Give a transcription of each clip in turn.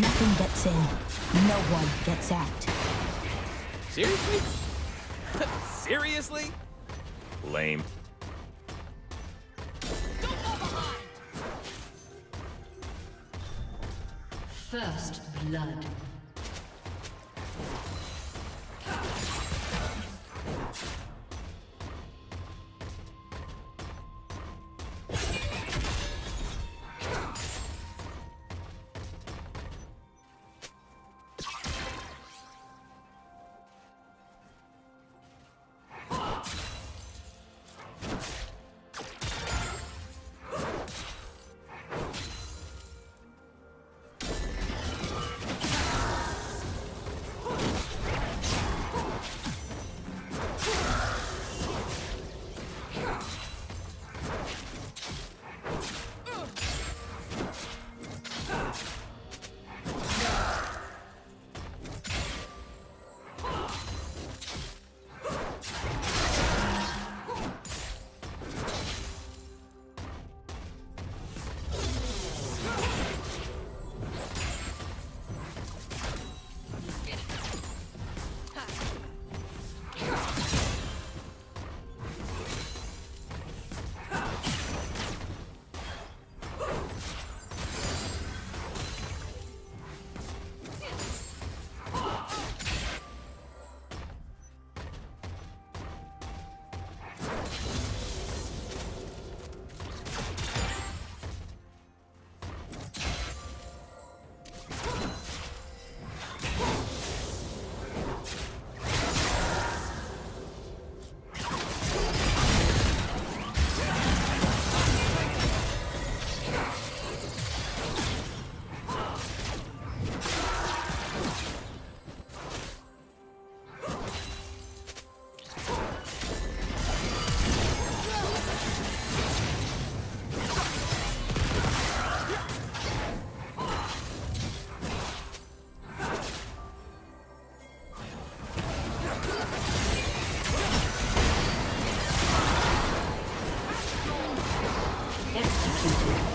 Nothing gets in. No one gets out. Seriously? Seriously? Lame. First blood. executed.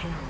Kill.